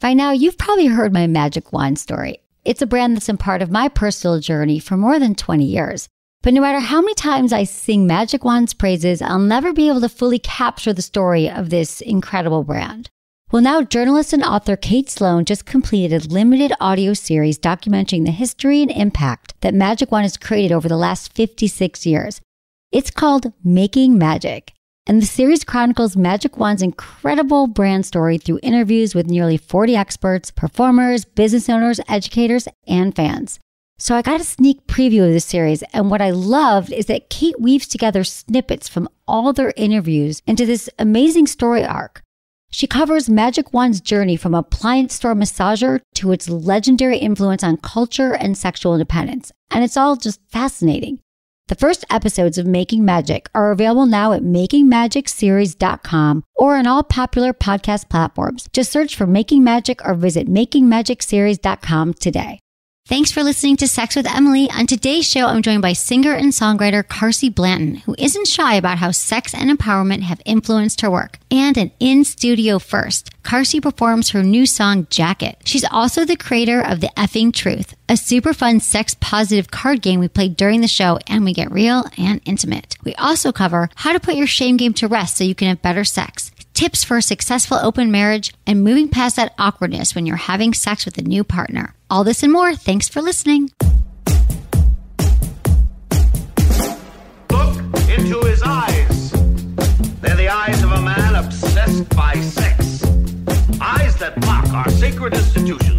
By now, you've probably heard my Magic Wand story. It's a brand that's been part of my personal journey for more than 20 years. But no matter how many times I sing Magic Wand's praises, I'll never be able to fully capture the story of this incredible brand. Well, now journalist and author Kate Sloan just completed a limited audio series documenting the history and impact that Magic Wand has created over the last 56 years. It's called Making Magic. And the series chronicles Magic Wand's incredible brand story through interviews with nearly 40 experts, performers, business owners, educators, and fans. So I got a sneak preview of the series, and what I loved is that Kate weaves together snippets from all their interviews into this amazing story arc. She covers Magic Wand's journey from appliance store massager to its legendary influence on culture and sexual independence, and it's all just fascinating. The first episodes of Making Magic are available now at makingmagicseries.com or on all popular podcast platforms. Just search for Making Magic or visit makingmagicseries.com today. Thanks for listening to Sex with Emily. On today's show, I'm joined by singer and songwriter Carsie Blanton, who isn't shy about how sex and empowerment have influenced her work. And an in studio first, Carsie performs her new song, Jacket. She's also the creator of The Effing Truth, a super fun sex positive card game we play during the show, and we get real and intimate. We also cover how to put your shame game to rest so you can have better sex tips for a successful open marriage, and moving past that awkwardness when you're having sex with a new partner. All this and more. Thanks for listening. Look into his eyes. They're the eyes of a man obsessed by sex. Eyes that mock our sacred institutions.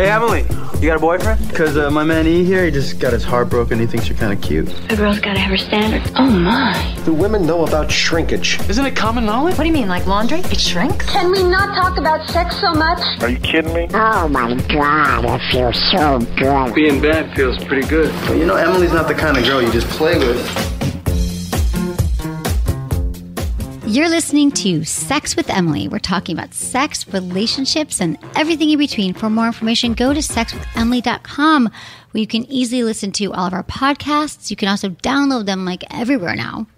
Hey, Emily, you got a boyfriend? Because uh, my man E here, he just got his heart broken. He thinks you're kind of cute. A girl's gotta have her standards. Oh my. Do women know about shrinkage? Isn't it common knowledge? What do you mean, like laundry? It shrinks? Can we not talk about sex so much? Are you kidding me? Oh my god, I feel so good. Being bad feels pretty good. But you know, Emily's not the kind of girl you just play with. You're listening to Sex with Emily. We're talking about sex, relationships, and everything in between. For more information, go to sexwithemily.com where you can easily listen to all of our podcasts. You can also download them like everywhere now.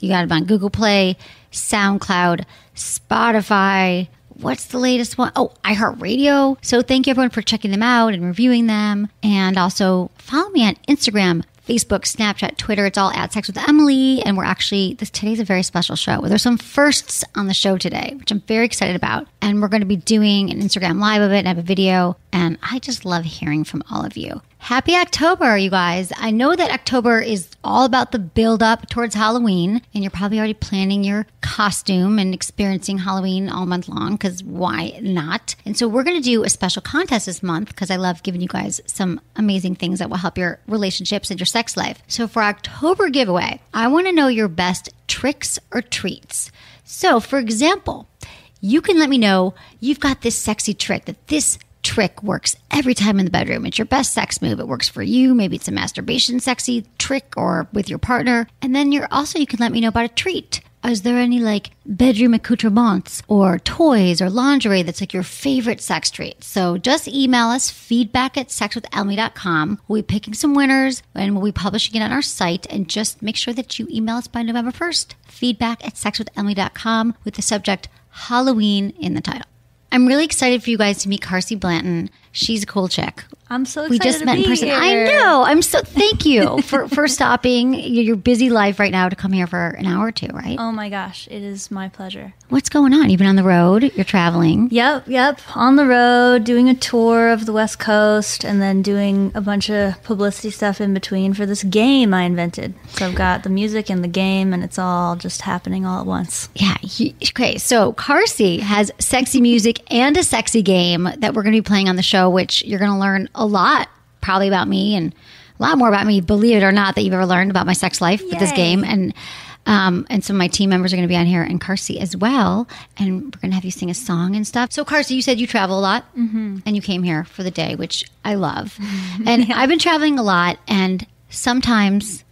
You got them on Google Play, SoundCloud, Spotify. What's the latest one? Oh, iHeartRadio. So thank you everyone for checking them out and reviewing them. And also follow me on Instagram, Facebook, Snapchat, Twitter. It's all at Sex with Emily. And we're actually, this today's a very special show. There's some firsts on the show today, which I'm very excited about. And we're going to be doing an Instagram live of it and have a video. And I just love hearing from all of you. Happy October, you guys. I know that October is all about the build up towards Halloween, and you're probably already planning your costume and experiencing Halloween all month long because why not? And so, we're going to do a special contest this month because I love giving you guys some amazing things that will help your relationships and your sex life. So, for October giveaway, I want to know your best tricks or treats. So, for example, you can let me know you've got this sexy trick that this trick works every time in the bedroom. It's your best sex move. It works for you. Maybe it's a masturbation sexy trick or with your partner. And then you're also, you can let me know about a treat. Is there any like bedroom accoutrements or toys or lingerie that's like your favorite sex treat? So just email us feedback at sexwithemily.com. We'll be picking some winners and we'll be publishing it on our site. And just make sure that you email us by November 1st. Feedback at sexwithemily.com with the subject Halloween in the title. I'm really excited for you guys to meet Carsie Blanton. She's a cool chick. I'm so excited We just to met in person. here. I know. I'm so thank you for for stopping your your busy life right now to come here for an hour or two, right? Oh my gosh, it is my pleasure. What's going on? You've been on the road, you're traveling. Yep, yep. On the road, doing a tour of the West Coast, and then doing a bunch of publicity stuff in between for this game I invented. So I've got the music and the game, and it's all just happening all at once. Yeah. he- okay. So Carsie has sexy music and a sexy game that we're going to be playing on the show, which you're going to learn a lot probably about me and a lot more about me, believe it or not, that you've ever learned about my sex life with this game. And um, and some of my team members are going to be on here and Carsie as well. And we're going to have you sing a song and stuff. So Carsie, you said you travel a lot and you came here for the day, which I love. And I've been traveling a lot and sometimes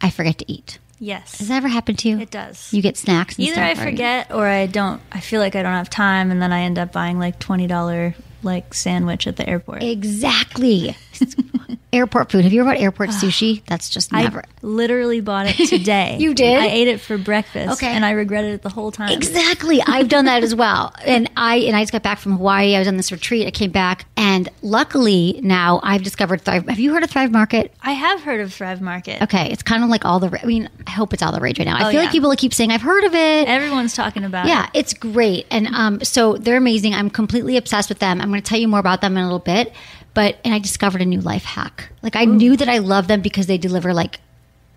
I forget to eat. Yes, Does that ever happen to you? it does. You get snacks and Either I stuff, right? forget or I don't. I feel like I don't have time, and then I end up buying like twenty dollar like sandwich at the airport. Exactly. airport food. Have you ever bought airport sushi? That's just never. I literally bought it today. You did? I ate it for breakfast. Okay. And I regretted it the whole time. Exactly. I've done that as well. And I and I just got back from Hawaii. I was on this retreat. I came back, and luckily now I've discovered Thrive. Have you heard of Thrive Market? I have heard of Thrive Market. Okay, it's kind of like all the. I mean, I hope it's all the rage right now. I Oh, feel yeah. like people keep saying I've heard of it. Everyone's talking about Yeah, it. Yeah, it's great. And um, so they're amazing. I'm completely obsessed with them. I'm going to tell you more about them in a little bit. But, and I discovered a new life hack. Like, I knew that I love them because they deliver, like,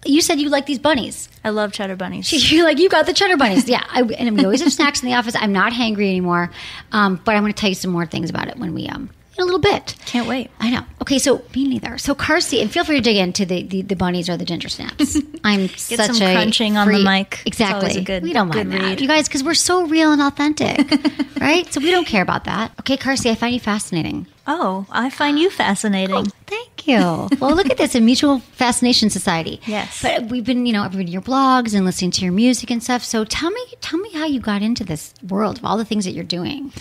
you said you like these bunnies. I love cheddar bunnies. You're like, you got the cheddar bunnies. Yeah. I, and we always have snacks in the office. I'm not hangry anymore. Um, but I'm going to tell you some more things about it when we, um, in a little bit. Can't wait. I know. Okay, so me neither. So Carsie, and feel free to dig into the, the, the bunnies or the ginger snaps. I'm such some a crunching on the mic. Exactly. good- we don't mind that, read. you guys, because we're so real and authentic, right? So we don't care about that. Okay, Carsie, I find you fascinating. Oh, I find you fascinating. Oh, thank you. Well, look at this, a mutual fascination society. Yes. But we've been, you know, I've reading your blogs and listening to your music and stuff. So tell me, tell me how you got into this world of all the things that you're doing.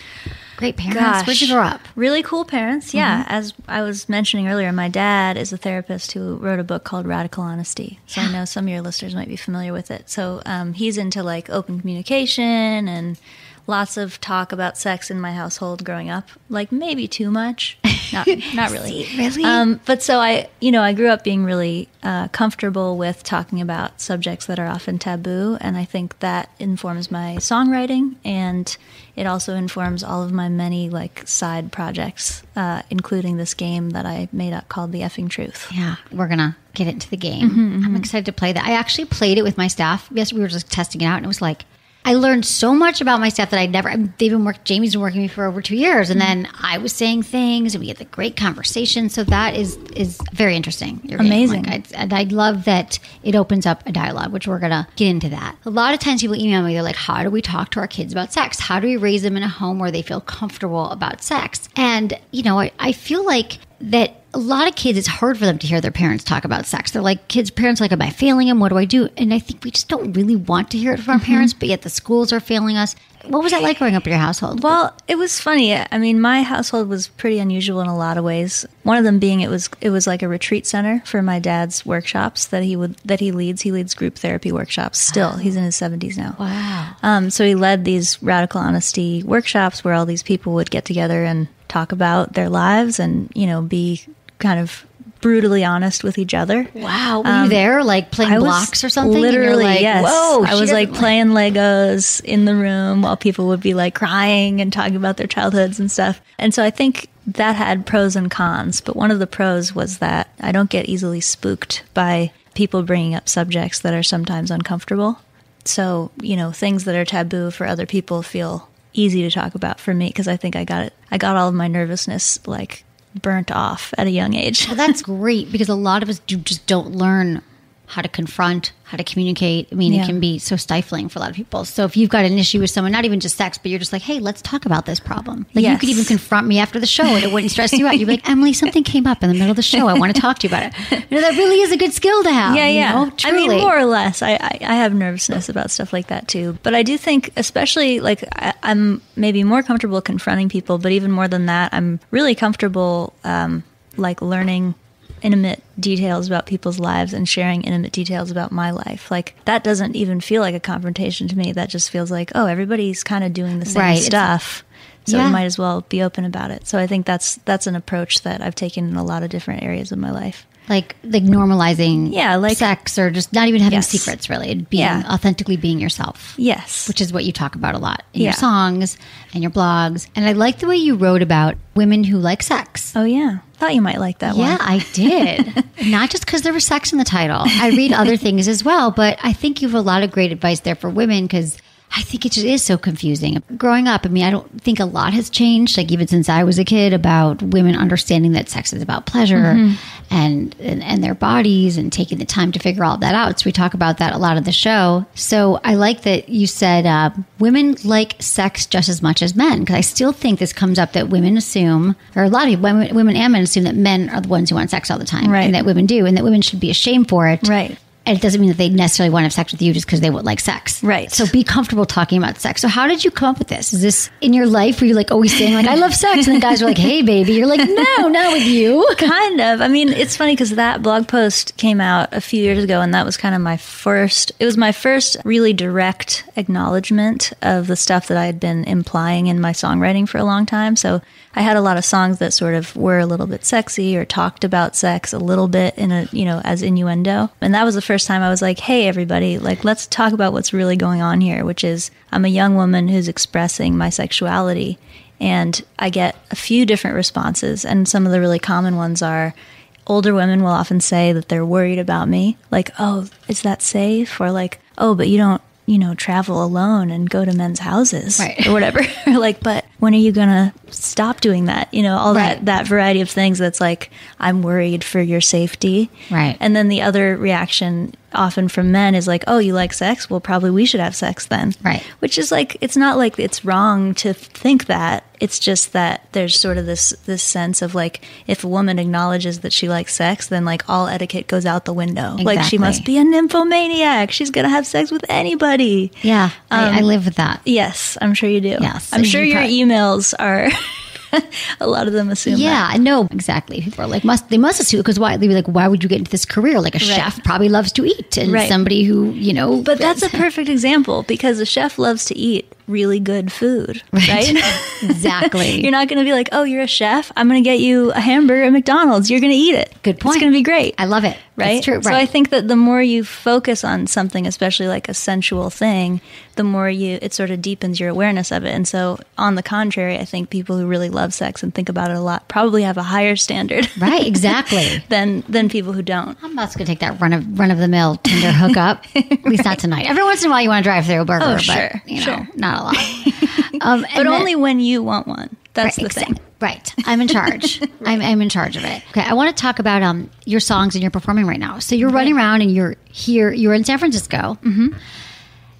Great parents. Where'd you grow up? Really cool parents. Yeah. Mm-hmm. As I was mentioning earlier, my dad is a therapist who wrote a book called Radical Honesty. So I know some of your listeners might be familiar with it. So um, he's into like open communication and lots of talk about sex in my household growing up. Like maybe too much. Not, not really. really? Um, but so I, you know, I grew up being really uh, comfortable with talking about subjects that are often taboo, and I think that informs my songwriting, and it also informs all of my many like side projects, uh, including this game that I made up called The Effing Truth. Yeah, we're gonna get into the game. Mm-hmm, I'm excited to play that. I actually played it with my staff. Yes, we were just testing it out, and it was like I learned so much about my staff that I'd never. They've been work. Jamie's been working with me for over two years, and then I was saying things, and we had the great conversation. So that is is very interesting. Your. Amazing. Like, I, and I love that it opens up a dialogue, which we're gonna get into that. A lot of times people email me, they're like, "How do we talk to our kids about sex? How do we raise them in a home where they feel comfortable about sex?" And you know, I, I feel like that a lot of kids, it's hard for them to hear their parents talk about sex. They're like, kids, parents, are like, am I failing them? What do I do? And I think we just don't really want to hear it from our parents, but yet the schools are failing us. What was that like growing up in your household? Well, it was funny. I mean, my household was pretty unusual in a lot of ways. One of them being it was it was like a retreat center for my dad's workshops that he would that he leads. He leads group therapy workshops. Still, he's in his seventies now. wow. Um, so he led these radical honesty workshops where all these people would get together and talk about their lives and you know be kind of brutally honest with each other. Wow. Were you there, like playing Um, blocks or something? Literally, like, yes. Whoa. I was like playing Legos in the room while people would be like crying and talking about their childhoods and stuff. And so I think that had pros and cons. But one of the pros was that I don't get easily spooked by people bringing up subjects that are sometimes uncomfortable. So, you know, things that are taboo for other people feel easy to talk about for me because I think I got it. I got all of my nervousness like burnt off at a young age. Well, that's great because a lot of us do just don't learn how to confront, how to communicate. I mean, Yeah. it can be so stifling for a lot of people. So if you've got an issue with someone, not even just sex, but you're just like, hey, let's talk about this problem. Like you could even confront me after the show and it wouldn't stress you out. You'd be like, Emily, something came up in the middle of the show. I want to talk to you about it. You know, that really is a good skill to have. Yeah, yeah. you know, I mean, more or less. I, I, I have nervousness about stuff like that too. But I do think, especially like I, I'm maybe more comfortable confronting people, but even more than that, I'm really comfortable um, like learning intimate details about people's lives and sharing intimate details about my life. Like that doesn't even feel like a confrontation to me. That just feels like, oh, everybody's kind of doing the same Right. It's- stuff. So Yeah. we might as well be open about it. So I think that's that's an approach that I've taken in a lot of different areas of my life. Like like normalizing Yeah, like- sex or just not even having Yes. secrets really being Yeah. authentically being yourself. Yes. which is what you talk about a lot in Yeah. your songs and your blogs. And I like the way you wrote about women who like sex. Oh yeah, thought you might like that Yeah, one. I did. Not just because there was sex in the title. I read other things as well, but I think you have a lot of great advice there for women because I think it just is so confusing. Growing up, I mean, I don't think a lot has changed, like even since I was a kid, about women understanding that sex is about pleasure mm-hmm. And, and and their bodies and taking the time to figure all that out. So we talk about that a lot of the show. So I like that you said uh, women like sex just as much as men because I still think this comes up that women assume, or a lot of women, women and men assume that men are the ones who want sex all the time, Right. and that women do, and that women should be ashamed for it, Right. And it doesn't mean that they necessarily want to have sex with you just because they would like sex. Right. So be comfortable talking about sex. So how did you come up with this? Is this in your life where you like always saying like, I love sex? And the guys are like, hey, baby. You're like, no, not with you. kind of. I mean, it's funny because that blog post came out a few years ago, and that was kind of my first. It was my first really direct acknowledgement of the stuff that I had been implying in my songwriting for a long time. So I had a lot of songs that sort of were a little bit sexy or talked about sex a little bit in a you know as innuendo, and that was the first time I was like, hey, everybody, like let's talk about what's really going on here, which is I'm a young woman who's expressing my sexuality. And I get a few different responses, and some of the really common ones are older women will often say that they're worried about me, like, oh, is that safe? Or like, oh, but you don't, you know, travel alone and go to men's houses Right. or whatever. Or like, but when are you going to stop doing that? You know, all Right. that, that variety of things that's like, I'm worried for your safety. Right. And then the other reaction often from men is like, oh, you like sex? Well, probably we should have sex then. Right. Which is like, it's not like it's wrong to think that. It's just that there's sort of this this sense of like, if a woman acknowledges that she likes sex, then like all etiquette goes out the window. Like she must be a nymphomaniac. She's gonna have sex with anybody. Yeah. I, I um, live with that. Yes, I'm sure you do. Yes, I'm you sure your probably- emails are. a lot of them assume that. Yeah, no, exactly. People are like, must they must assume because why? They'd be like, why would you get into this career? Like a chef probably loves to eat, and Right. somebody who you know. But that's a perfect example because a chef loves to eat really good food, right? exactly. you're not going to be like, "Oh, you're a chef. I'm going to get you a hamburger at McDonald's. You're going to eat it. Good point. It's going to be great." I love it. right? That's true. So. I think that the more you focus on something, especially like a sensual thing, the more you it sort of deepens your awareness of it. And so, on the contrary, I think people who really love sex and think about it a lot probably have a higher standard, right. Exactly. than than people who don't. I'm not going to take that run of run of the mill Tinder hookup. At least not tonight. Every once in a while, you want to drive through a burger, Oh, but sure, you know, sure. not a lot. Um, But only when you want one. That's the exact- thing. Right. I'm in charge. I'm, I'm in charge of it. Okay. I want to talk about um your songs and you're performing right now. So you're running around and you're here. You're in San Francisco, mm-hmm.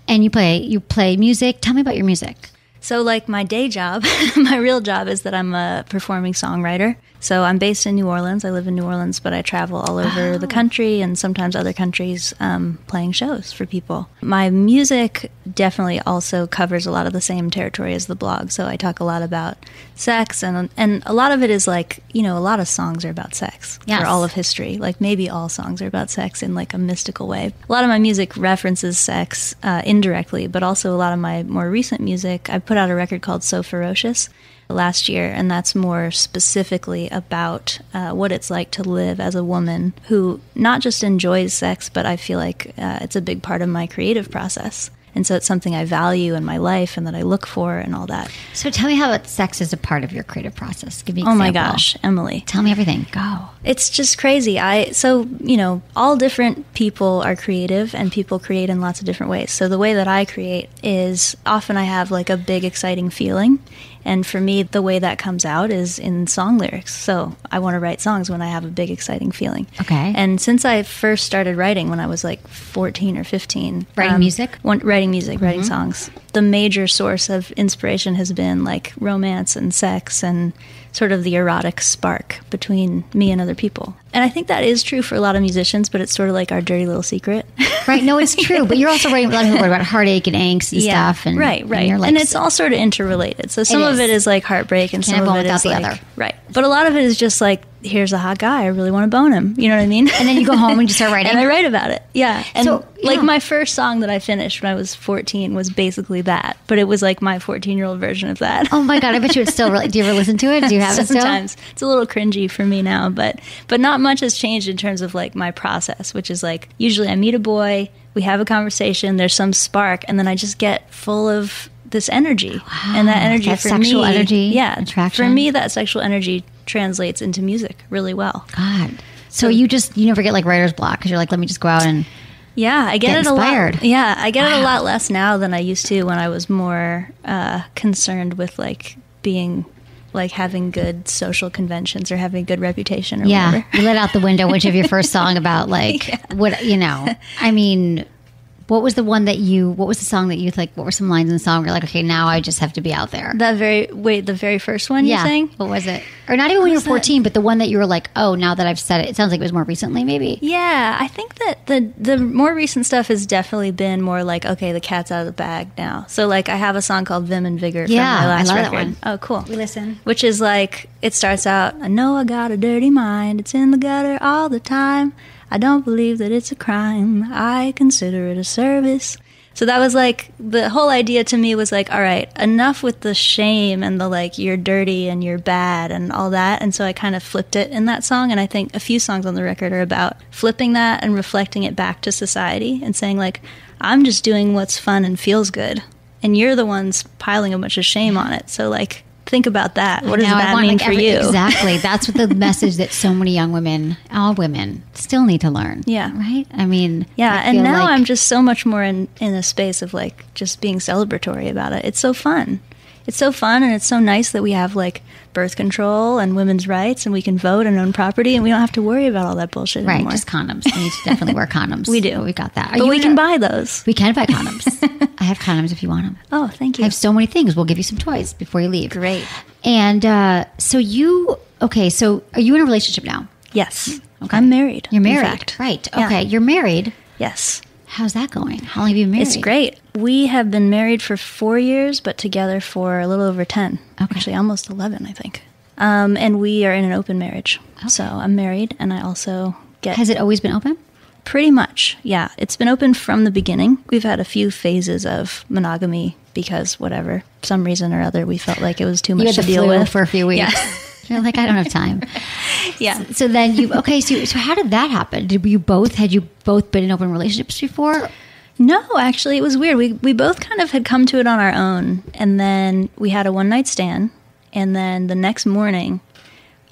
and you play you play music. Tell me about your music. So, like my day job, my real job is that I'm a performing songwriter. So, I'm based in New Orleans. I live in New Orleans, but I travel all over the country and sometimes other countries um, playing shows for people. My music definitely also covers a lot of the same territory as the blog. So, I talk a lot about sex, and and a lot of it is like you know, a lot of songs are about sex Yes. for all of history. Like maybe all songs are about sex in like a mystical way. A lot of my music references sex uh, indirectly, but also a lot of my more recent music. I put out a record called So Ferocious last year, and that's more specifically about uh, what it's like to live as a woman who not just enjoys sex, but I feel like uh, it's a big part of my creative process. And so it's something I value in my life and that I look for and all that. So tell me how sex is a part of your creative process. Give me. Oh my gosh, Emily. Tell me everything. Go. It's just crazy. I so you know all different people are creative and people create in lots of different ways. So the way that I create is often I have like a big exciting feeling, and for me the way that comes out is in song lyrics. So I want to write songs when I have a big exciting feeling. Okay. And since I first started writing when I was like 14 or 15, Writing um, music? one, writing music, writing mm-hmm. songs. The major source of inspiration has been like romance and sex and sort of the erotic spark between me and other people. And I think that is true for a lot of musicians, but it's sort of like our dirty little secret. Right. No, it's true. But you're also writing a lot of people write about heartache and angst and stuff. And right, and right. you're like, and it's all sort of interrelated. So some It of it is like heartbreak, and some of it is like other. right. But a lot of it is just like, here's a hot guy. I really want to bone him. You know what I mean? And then you go home and you start writing? and I write about it. Yeah. And So, like yeah. my first song that I finished when I was 14 was basically that, but it was like my 14 year old version of that. oh my god! I bet you it's still. Really, do you ever listen to it? Do you have it still? Sometimes it's a little cringy for me now, but but not much has changed in terms of like my process, which is like usually I meet a boy, we have a conversation, there's some spark, and then I just get full of this energy, and that energy that for sexual me, energy, yeah, attraction. For me, that sexual energy translates into music really well. God. So you just you never get like writer's block because you're like, let me just go out and Yeah, I get, Get it a lot. Yeah, I get it a lot less now than I used to when I was more uh, concerned with like being like having good social conventions or having a good reputation or yeah, whatever. you let out the window. Which of your first song about like what you know? I mean, What was the one that you? What was the song that you like? What were some lines in the song? You're like, okay, now I just have to be out there. That very wait, the very first one yeah. you're saying? What was it? Or not even when you were was that? 14, but the one that you were like, oh, now that I've said it, it sounds like it was more recently, maybe. Yeah, I think that the the more recent stuff has definitely been more like okay, the cat's out of the bag now. So like I have a song called Vim and Vigor Yeah, from my last I last love that one. Oh, cool. We listen. Which is like it starts out, I know I got a dirty mind. It's in the gutter all the time. I don't believe that it's a crime. I consider it a service. So that was like the whole idea to me was like, all right, enough with the shame and the like, you're dirty and you're bad and all that. And so I kind of flipped it in that song. And I think a few songs on the record are about flipping that and reflecting it back to society and saying, like, I'm just doing what's fun and feels good. And you're the ones piling a bunch of shame on it. So, like, think about that. What does Now that want, mean like, for every- you? Exactly. That's what the message that so many young women, all women, still need to learn. Yeah. Right? I mean, Yeah, I and now like- I'm just so much more in in a space of like just being celebratory about it. It's so fun. It's so fun and it's so nice that we have like birth control and women's rights and we can vote and own property and we don't have to worry about all that bullshit Right, anymore. just condoms. We need to definitely wear condoms. We do. We got that. Are but we can a- buy those. We can buy condoms. I have condoms if you want them. Oh, thank you. I have so many things. We'll give you some toys before you leave. Great. And uh, so you, okay, so are you in a relationship now? Yes. Okay. I'm married. You're married. Right. Yeah. Okay. You're married. Yes. How's that going? How long have you been married? It's great. We have been married for four years, but together for a little over 10. Okay. Actually, almost 11, I think. Um, and we are in an open marriage. So I'm married, and I also get Has it always been open? Pretty much, yeah. It's been open from the beginning. We've had a few phases of monogamy because whatever, some reason or other, we felt like it was too much to deal with for a few weeks. Yeah. You're like, I don't have time. yeah. So then you, okay, so, so how did that happen? Did you both, had you both been in open relationships before? No, actually, it was weird. We we both kind of had come to it on our own, and then we had a one night stand, and then the next morning,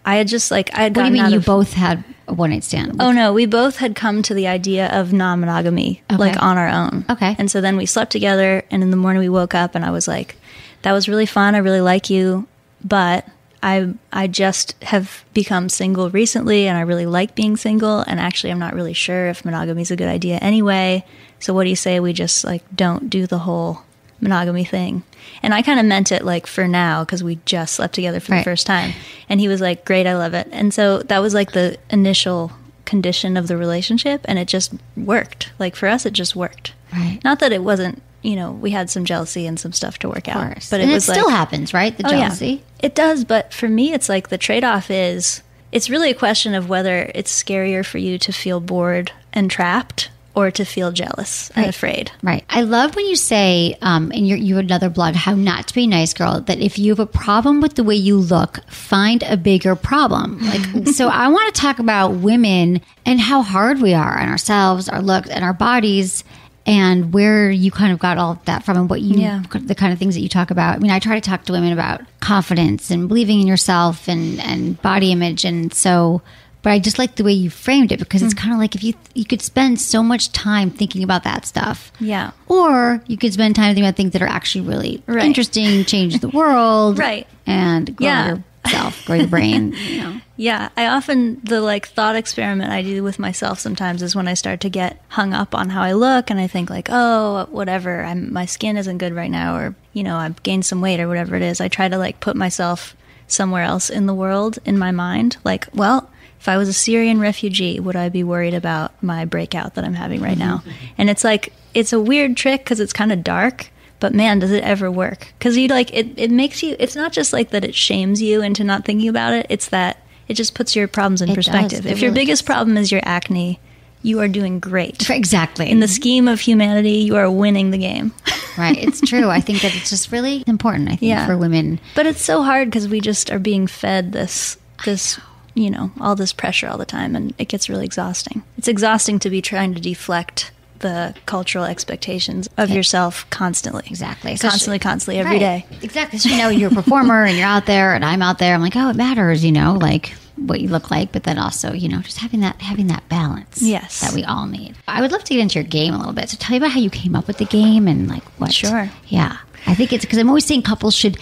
I had just like I had What do you mean out you of- both had a one night stand? Oh no, we both had come to the idea of non-monogamy Okay. like on our own. Okay. And so then we slept together and in the morning we woke up and I was like that was really fun. I really like you, but I I just have become single recently and I really like being single and actually I'm not really sure if monogamy is a good idea anyway. So what do you say we just like don't do the whole monogamy thing? And I kind of meant it like for now because we just slept together for Right. the first time. And he was like, "Great, I love it." And so that was like the initial condition of the relationship and it just worked. Like for us it just worked. Right. Not that it wasn't, you know, we had some jealousy and some stuff to work out. But and it was it still like, happens, right? The Oh, yeah. jealousy. It does, but for me, it's like the trade off is it's really a question of whether it's scarier for you to feel bored and trapped or to feel jealous and Right. afraid. Right. I love when you say, um, in your you another blog, how not to be a nice girl. That if you have a problem with the way you look, find a bigger problem. Like, so I want to talk about women and how hard we are on ourselves, our looks, and our bodies, and where you kind of got all of that from, and what you, Yeah. the kind of things that you talk about. I mean, I try to talk to women about confidence and believing in yourself and and body image, and so. But I just like the way you framed it because it's Mm. kind of like if you you could spend so much time thinking about that stuff, Yeah. or you could spend time thinking about things that are actually really Right. interesting, change the world, Right. and grow Yeah. Yourself, grow the brain. You know. Yeah, I often the like thought experiment I do with myself sometimes is when I start to get hung up on how I look and I think like, oh, whatever, I'm my skin isn't good right now or you know, I've gained some weight or whatever it is. I try to like put myself somewhere else in the world in my mind. Like, well, if I was a Syrian refugee, would I be worried about my breakout that I'm having right mm-hmm. now? And it's like it's a weird trick cuz it's kind of dark. But man, does it ever work? Because you like it. It makes you. It's not just like that. It shames you into not thinking about it. It's that it just puts your problems in It perspective. If your really biggest problem is your acne, you are doing great. Exactly. In the scheme of humanity, you are winning the game. right. It's true. I think that it's just really important. I think Yeah. for women. But it's so hard because we just are being fed this this you know all this pressure all the time, and it gets really exhausting. It's exhausting to be trying to deflect the cultural expectations of yourself constantly. Exactly. Constantly, constantly, every Right. day. Exactly. So you know you're a performer and you're out there and I'm out there. I'm like, oh, it matters. You know, like what you look like, but then also, you know, just having that having that balance. Yes. That we all need. I would love to get into your game a little bit. So tell me about how you came up with the game and like what. Sure. Yeah. I think it's because I'm always saying couples should.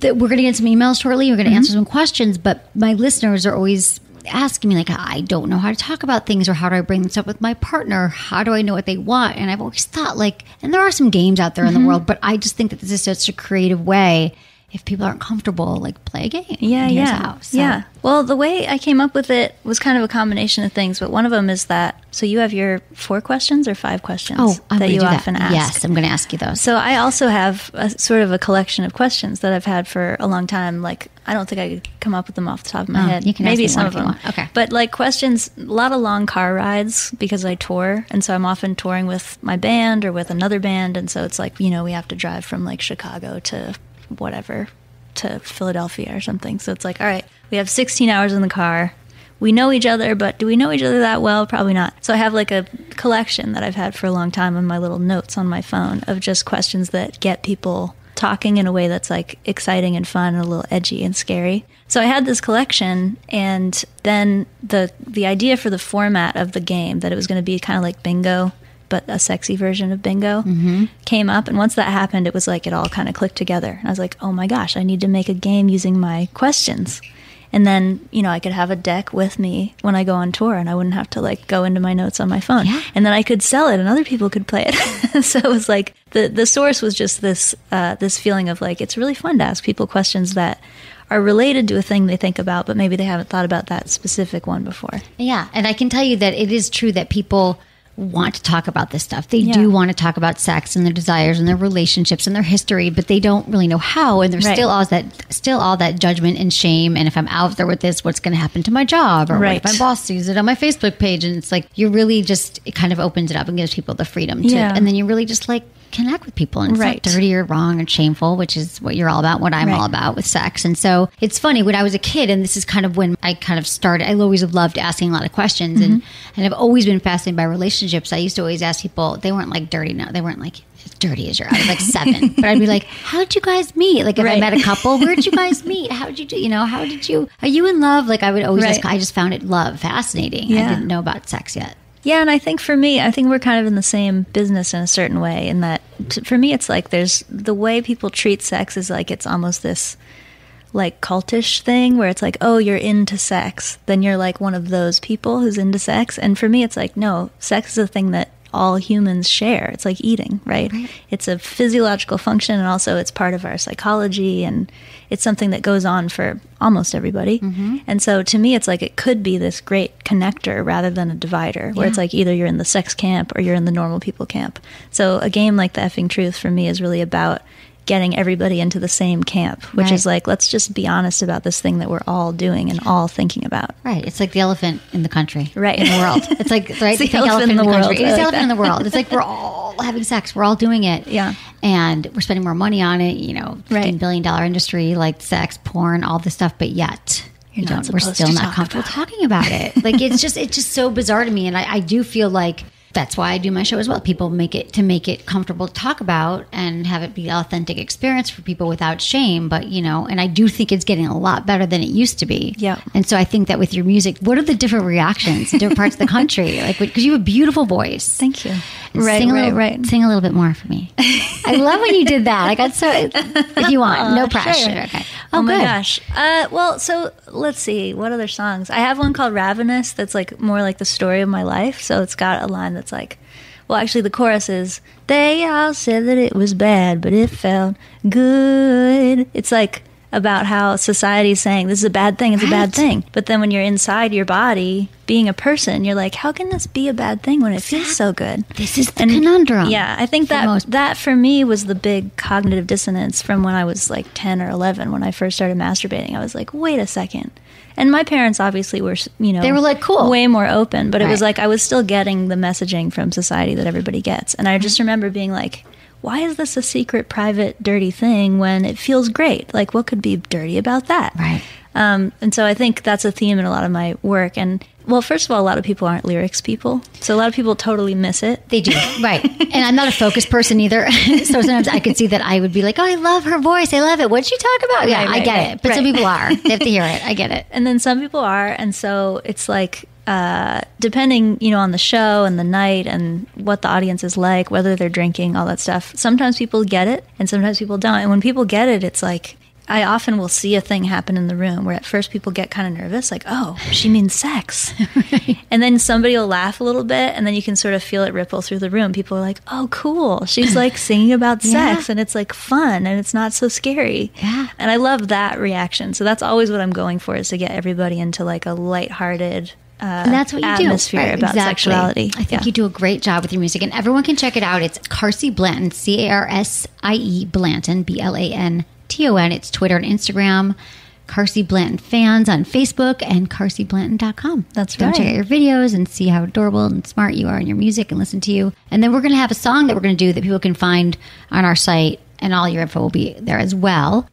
That we're going to get some emails shortly. We're going to Mm-hmm. answer some questions, but my listeners are always asking me like, I don't know how to talk about things or how do I bring this up with my partner? How do I know what they want? And I've always thought like, and there are some games out there in the Mm-hmm. world, but I just think that this is such a creative way. If people aren't comfortable, like play a game. Yeah, yeah. So- yeah. Well, the way I came up with it was kind of a combination of things, but one of them is that. So you have your four questions or five questions Oh, I'm that you do often that. ask. Yes, I'm going to ask you those. So I also have a, sort of a collection of questions that I've had for a long time. Like I don't think I could come up with them off the top of my Oh, head. you can ask maybe me some of them. Okay. But like questions, a lot of long car rides because I tour, and so I'm often touring with my band or with another band, and so it's like you know we have to drive from like Chicago to whatever to Philadelphia or something. So it's like all right, we have 16 hours in the car. We know each other, but do we know each other that well? Probably not. So I have like a collection that I've had for a long time on my little notes on my phone of just questions that get people talking in a way that's like exciting and fun and a little edgy and scary. So I had this collection and then the the idea for the format of the game that it was going to be kind of like bingo but a sexy version of bingo came up and once that happened it was like it all kind of clicked together. And I was like, "Oh my gosh, I need to make a game using my questions." And then, you know, I could have a deck with me when I go on tour and I wouldn't have to like go into my notes on my phone. Yeah. And then I could sell it and other people could play it. so it was like the the source was just this uh, this feeling of like it's really fun to ask people questions that are related to a thing they think about, but maybe they haven't thought about that specific one before. Yeah, and I can tell you that it is true that people want to talk about this stuff. They Yeah. do want to talk about sex and their desires and their relationships and their history, but they don't really know how. And there's Right. still all that still all that judgment and shame. And if I'm out there with this, what's going to happen to my job? Or what if my boss sees it on my Facebook page? And it's like you really just it kind of opens it up and gives people the freedom to, Yeah. and then you really just like connect with people and it's Right. not dirty or wrong or shameful, which is what you're all about, what I'm Right. all about with sex. And so it's funny when I was a kid, and this is kind of when I kind of started. I always have loved asking a lot of questions, and mm-hmm. and I've always been fascinated by relationships. I used to always ask people. They weren't like dirty. No, they weren't like as dirty as your. Was like seven, but I'd be like, "How'd you guys meet? Like if I met a couple, where'd you guys meet? How'd you do? You know, how did you? Are you in love? Like I would always Right. ask. I just found it love fascinating. I didn't know about sex yet. Yeah, and I think for me, I think we're kind of in the same business in a certain way. In that, for me, it's like there's the way people treat sex is like it's almost this like cultish thing where it's like, oh, you're into sex, then you're like one of those people who's into sex. And for me, it's like, no, sex is a thing that all humans share. It's like eating, right? It's a physiological function, and also it's part of our psychology, and it's something that goes on for almost everybody. Mm-hmm. And so to me, it's like it could be this great connector rather than a divider, where it's like either you're in the sex camp or you're in the normal people camp. So a game like The Effing Truth for me is really about getting everybody into the same camp, which Right. is like, let's just be honest about this thing that we're all doing and all thinking about. Right. It's like the elephant in the country. Right. In the world. It's like, right? the Think elephant in the world. It's the elephant in the world. It's like we're all having sex. We're all doing it. Yeah. And we're spending more money on it, you know, Right. billion dollar industry like sex, porn, all this stuff, but yet not don't, we're still not comfortable about talking about it. Like it's just it's just so bizarre to me. And I, I do feel like that's why I do my show as well. People make it to make it comfortable to talk about and have it be an authentic experience for people without shame. But you know, and I do think it's getting a lot better than it used to be. Yeah. And so I think that with your music, what are the different reactions in different parts of the country? Like, because you have a beautiful voice. Thank you. Right, sing a right, little, right. Sing a little bit more for me. I love when you did that. I got so. If you want, no pressure. sure. Okay. Oh, my good. gosh. Uh, well, so let's see. What other songs? I have one called Ravenous that's like more like the story of my life. So it's got a line that's like, well, actually, the chorus is, They all said that it was bad, but it felt good. It's like about how society's saying this is a bad thing, it's a bad thing. But then when you're inside your body, being a person, you're like, how can this be a bad thing when it feels so good? This is the conundrum. Yeah, I think that most- that for me was the big cognitive dissonance from when I was like 10 or 11 when I first started masturbating. I was like, "Wait a second. And my parents obviously were, you know, They were like, "Cool." way more open, but it was like I was still getting the messaging from society that everybody gets. And I mm-hmm. just remember being like, why is this a secret, private, dirty thing when it feels great? Like, what could be dirty about that? Right. Um, and so I think that's a theme in a lot of my work. And well, first of all, a lot of people aren't lyrics people, so a lot of people totally miss it. They do, right. And I'm not a focus person either. so sometimes I could see that I would be like, oh, I love her voice. I love it. What'd she talk about? Yeah, Right, I get right, it. But some people are. They have to hear it. I get it. and then some people are and so it's like uh, depending you know on the show and the night and what the audience is like whether they're drinking all that stuff sometimes people get it and sometimes people don't and when people get it it's like I often will see a thing happen in the room where at first people get kind of nervous, like, oh, she means sex. And then somebody will laugh a little bit, and then you can sort of feel it ripple through the room. People are like, oh, cool. She's like singing about sex, and it's like fun, and it's not so scary. Yeah. And I love that reaction. So that's always what I'm going for is to get everybody into like a lighthearted uh, And that's what you atmosphere do. Right, about exactly. sexuality. I think Yeah. you do a great job with your music, and everyone can check it out. It's Carsie Blanton, C A R S I E Blanton, B L A N T O N. It's Twitter and Instagram. Carsie Blanton fans on Facebook and CarsieBlanton.com. That's Go check out your videos and see how adorable and smart you are in your music and listen to you. And then we're going to have a song that we're going to do that people can find on our site, and all your info will be there as well.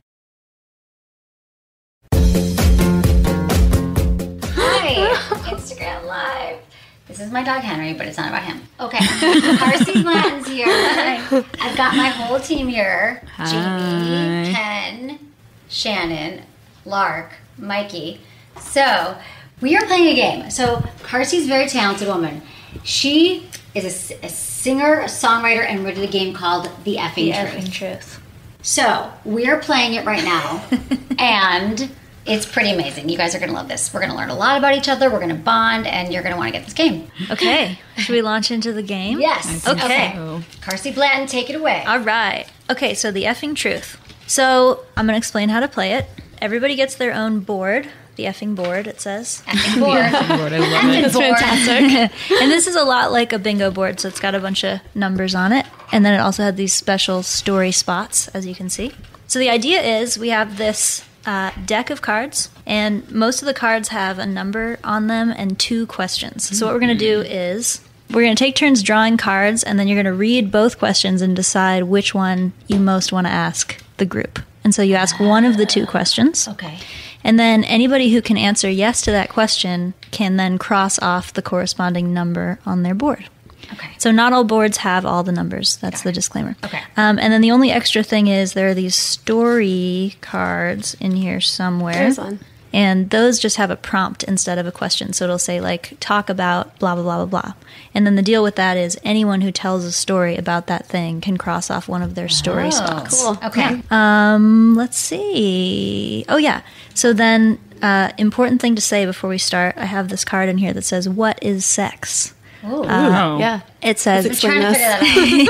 My dog Henry, but it's not about him. Okay, Carsie Blanton's here. I've got my whole team here: Jamie, Ken, Shannon, Lark, Mikey. So we are playing a game. So Carsie's a very talented woman. She is a singer, a songwriter, and wrote a game called The Effing Truth. truth. So we are playing it right now, and it's pretty amazing. You guys are going to love this. We're going to learn a lot about each other. We're going to bond, and you're going to want to get this game. Okay. Should we launch into the game? Yes. Okay. Carsie Blanton, take it away. All right. Okay, so the effing truth. So I'm going to explain how to play it. Everybody gets their own board. The effing board, it says. Effing board. Lord, I love Effing it. board. and this is a lot like a bingo board, so it's got a bunch of numbers on it. And then it also had these special story spots, as you can see. So the idea is we have this uh, deck of cards, and most of the cards have a number on them and two questions. So what we're going to do is we're going to take turns drawing cards, and then you're going to read both questions and decide which one you most want to ask the group. And so you ask one of the two questions. Okay. And then anybody who can answer yes to that question can then cross off the corresponding number on their board. Okay. So not all boards have all the numbers. That's the disclaimer. Okay. Um, and then the only extra thing is there are these story cards in here somewhere. There's one. And those just have a prompt instead of a question. So it'll say like talk about blah blah blah blah blah. And then the deal with that is anyone who tells a story about that thing can cross off one of their story spots. Cool. Okay. Um, let's see. Oh yeah. So then, uh, important thing to say before we start. I have this card in here that says, "What is sex?" Ooh. Oh. Yeah. It says, Let's Trying to figure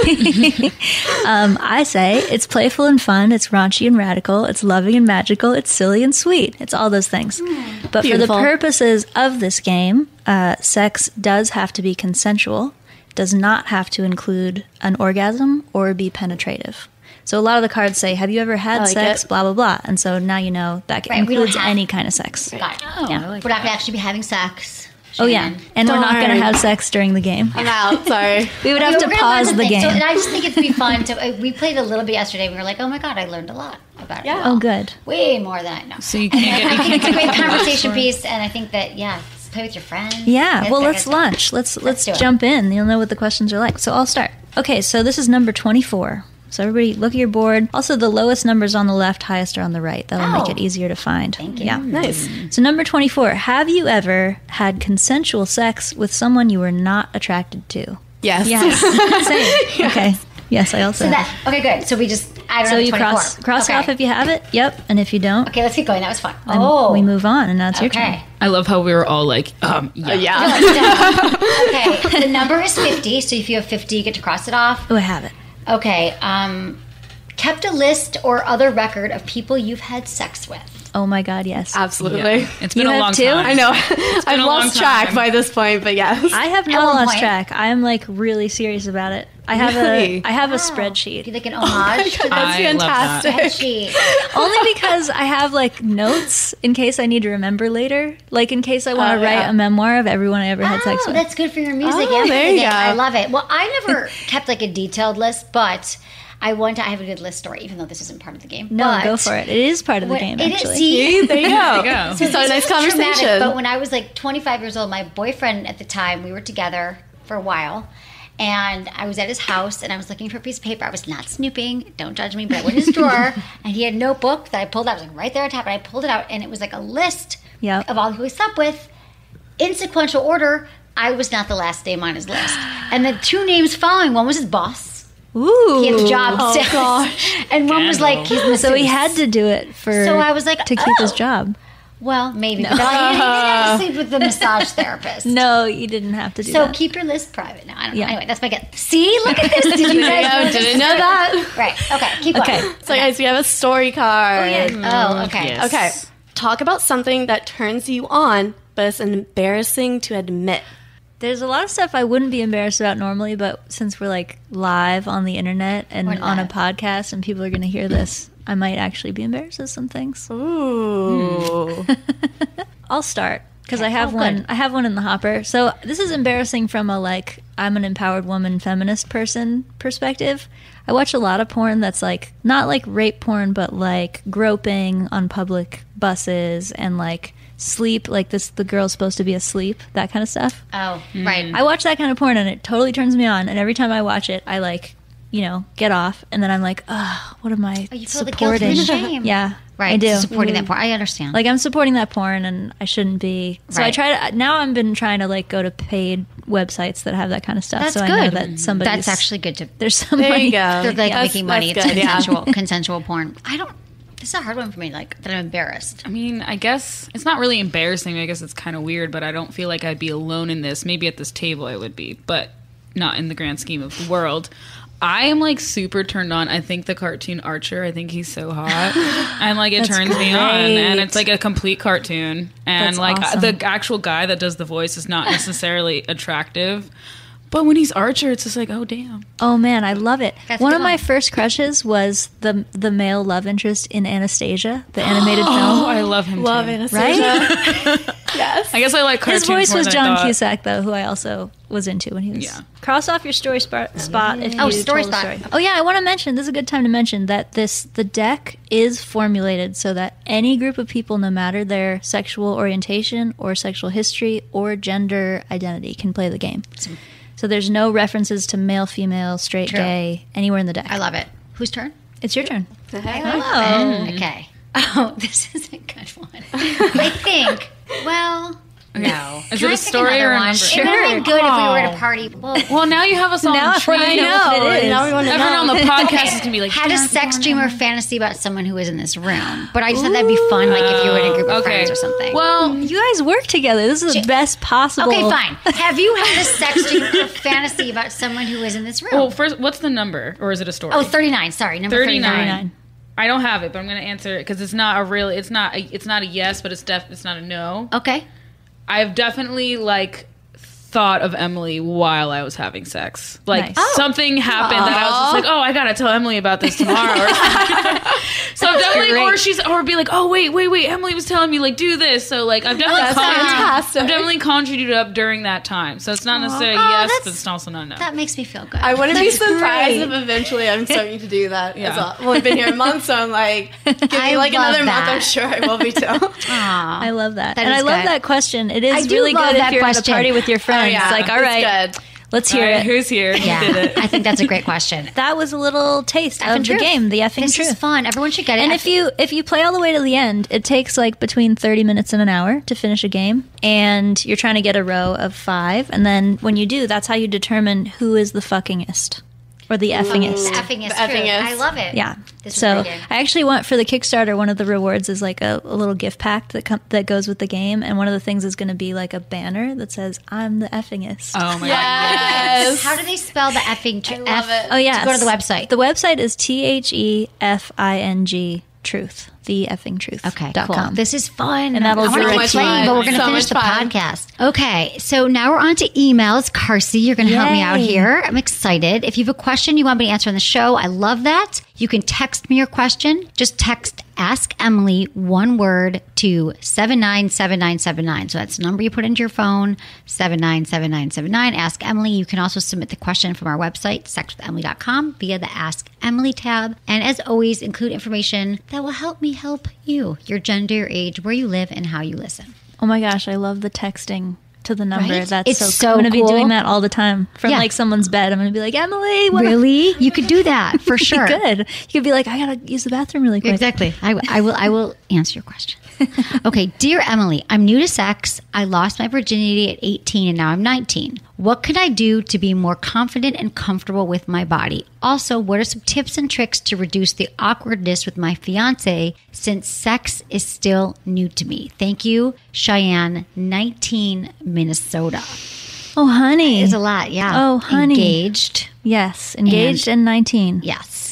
that out. Um, I say it's playful and fun, it's raunchy and radical, it's loving and magical, it's silly and sweet. It's all those things. Hmm. But Beautiful. for the purposes of this game, uh, sex does have to be consensual, does not have to include an orgasm or be penetrative. So a lot of the cards say, "Have you ever had like sex?" it. Blah blah blah, and so now you know that Right, includes have- any kind of sex. Got it. Yeah. We're not going to actually be having sex. Oh yeah, Shannon. and we're not going to have sex during the game. I'm out. Sorry. We would have to we're gonna pause learn the something. game. So, and I just think it'd be fun to. uh, We played a little bit yesterday. We were like, "Oh my god, I learned a lot about it." Yeah. oh, good. way more than I know. So you can't get. I think can't it's a great conversation backstory. piece, and I think that yeah, play with your friends. Yeah, Good well, let's good stuff. launch. Let's let's, do it. jump in. You'll know what the questions are like. So I'll start. Okay, so this is number twenty-four. So everybody, look at your board. Also, the lowest numbers on the left, highest are on the right. That'll make Oh. it easier to find. Thank you. Yeah. Nice. So number twenty-four. Have you ever had consensual sex with someone you were not attracted to? Yes. Yes. Same. Okay. Yes, I also. So that okay, good. So we just I don't So know. you 24. cross cross okay. off if you have it. Yep. And if you don't, Okay, let's keep going. That was fun. then oh, we move on, and now it's your turn. I love how we were all like, um, yeah. You're like, "Done." okay. The number is fifty. So if you have fifty, you get to cross it off. Oh, I have it. Okay. Um, kept a list or other record of people you've had sex with. Oh my God, yes. Absolutely. Uh, It's been You a have long two? time. I know. I've lost track by this point, but yes. I have not lost point- track. I am like really serious about it. I have Really? a I have a spreadsheet. you like an oh homage to the That's I love that. fantastic. spreadsheet? Only because I have like notes in case I need to remember later. Like in case I want to Oh, write yeah. a memoir of everyone I ever had sex Oh, with. that's good for your music. Oh, and there you go. I love it. Well, I never kept like a detailed list, but I want to. I have a good list story, even though this isn't part of the game. no, but go for it. It is part of the game it is- actually. see, See, there you go. There you go. So, this a nice was traumatic, conversation. but when I was like 25 years old, my boyfriend at the time, we were together for a while. And I was at his house and I was looking for a piece of paper. I was not snooping. Don't judge me, but I went in his drawer and he had a notebook that I pulled out. It was like right there on top. And I pulled it out and it was like a list Yep. of all who he slept with in sequential order. I was not the last name on his list. And the two names following one was his boss, Ooh. He had a job. Oh, gosh. And one was like, he's So he had to do it for. So I was like, to keep his oh. job. Well, maybe. But I didn't have to sleep with the massage therapist. No, you didn't have to do So that. keep your list private. No, I don't Yeah. know. Anyway, that's my get. See, look at this. Did you guys know this? didn't know that. Right. Okay. Keep going. Okay. So, guys, we have a story card. Oh, okay. Mm, Okay. Talk about something that turns you on, but it's embarrassing to admit. There's a lot of stuff I wouldn't be embarrassed about normally, but since we're like live on the internet and We're on a podcast and people are going to hear this, I might actually be embarrassed of some things. Ooh. I'll start because I oh, have Oh, one. good. I have one in the hopper. So this is embarrassing from a like I'm an empowered woman, feminist person perspective. I watch a lot of porn that's like not like rape porn, but like groping on public buses and like sleep. Like this, the girl's supposed to be asleep. That kind of stuff. Oh, mm-hmm. right. I watch that kind of porn and it totally turns me on. And every time I watch it, I like, you know, get off and then I'm like, oh, what am I Oh, you feel the guilt supporting? and shame. Yeah, Right. I do. Supporting that mm-hmm. porn. I understand. Like I'm supporting that porn and I shouldn't be. So I try to now. I've been trying to like go to paid websites that have that kind of stuff. That's so I know that somebody. That's actually good to. there's some There you go. They're like That's- making money. that's It's good, yeah. consensual, consensual porn. I don't. This is a hard one for me. Like that, I'm embarrassed. I mean, I guess it's not really embarrassing. I guess it's kind of weird, but I don't feel like I'd be alone in this. Maybe at this table I would be, but not in the grand scheme of the world. I am like super turned on. I think the cartoon Archer. I think he's so hot, and like it That's turns me on. And it's like a complete cartoon, and That's like uh, awesome. the actual guy that does the voice is not necessarily attractive. But when he's Archer, it's just like, oh damn. Oh man, I love it. That's one good of my first crushes was the the male love interest in Anastasia, the animated film. Oh, film. I love him. Love too. Anastasia. yes. I guess I like His cartoons voice more was than John. Cusack, though, who I also was into when he was. Yeah. Cross off your story spot, spot if oh, you Oh, story told spot. story. Oh yeah, I want to mention. This is a good time to mention that this the deck is formulated so that any group of people, no matter their sexual orientation or sexual history or gender identity, can play the game. So there's no references to male, female, straight, True. gay anywhere in the deck. I love it. Whose turn? It's your turn. Oh, oh, okay. Oh, this is a good one. I think. Well, no. Is Can it I a story or a one? number? It would have been good if we were at a party. Well, Well, now you have us all Now I intrigued. wanna know what it is. Now we want to Everyone know. on the podcast is gonna be like, had a sex dream or fantasy about someone who was in this room, but I just thought that'd be fun, like if you were in a group of friends or something. Well, mm, You guys work together. This is the best possible. okay, fine. Have you had a sex dream or fantasy about someone who was in this room? well, first, what's the number, or is it a story? oh, 39. Sorry, number 39. 39. I don't have it, but I'm gonna answer it because it's not a real. It's not. A, it's not a yes, but it's def. It's not a no. Okay. I've definitely like thought of Emily while I was having sex. Like Nice. Oh. something happened that I was just like, oh, I gotta tell Emily about this tomorrow. Or something. so I'm definitely, or she's, or be like, oh wait, wait, wait, Emily was telling me like do this. So like I've definitely, That's conjured, fantastic. I've definitely conjured up during that time. So it's not necessarily Oh, yes, that's- but it's also not no. That makes me feel good. I wouldn't be That's surprised great. if eventually I'm starting to do that Yeah. as well. Well, I've been here a month, so I'm like, give I me like love another month. I'm sure I will be too. Aw. I love that. That and is I love good. that question. It is I do really love good if that you're at a party with your friends. Yeah. It's like, all right, It's good. let's hear right, it. who's here? Who did Yeah, it? I think that's a great question. that was a little taste Effing of the game, the effing This truth. is fun. Everyone should get it. And I if you if you play all the way to the end, it takes like between thirty minutes and an hour to finish a game, and you're trying to get a row of five. And then when you do, that's how you determine who is the fuckingest or the mm, effingest. The effing is The effing true. is. I love it. Yeah. This so. I actually want for the Kickstarter. One of the rewards is like a, a little gift pack that com- that goes with the game, and one of the things is going to be like a banner that says "I'm the effingest." Oh my god. Yes. How do they spell the effing? Tr- love F- it. Oh yeah. go to the website. The website is T H E F I N G truth. The effing truth. Okay, dot cool. com. This is fun. And that'll I want to keep you. playing, but we're going to So finish the fun. podcast. Okay, so now we're on to emails. Carsie, you're going to help me out here. I'm excited. If you have a question you want me to answer on the show, I love that. You can text me your question. Just text Ask Emily one word to 797979. So that's the number you put into your phone, 797979. Ask Emily. You can also submit the question from our website, sexwithemily.com, via the Ask Emily tab. And as always, include information that will help me help you, your gender, your age, where you live, and how you listen. Oh my gosh, I love the texting to the number. Right? That's It's so, so I'm going to cool. be doing that all the time from Yeah. like someone's bed. I'm going to be like, Emily, what Really? You could do that for sure. Good. You could be like, I got to use the bathroom really quick. Exactly. I, w- I will. I will answer your question. okay, dear Emily, I'm new to sex. I lost my virginity at 18, and now I'm 19. What can I do to be more confident and comfortable with my body? Also, what are some tips and tricks to reduce the awkwardness with my fiance since sex is still new to me? Thank you, Cheyenne, 19, Minnesota. Oh, honey. It's a lot, yeah. Oh, honey. Engaged. Yes, engaged and, 19. Yes.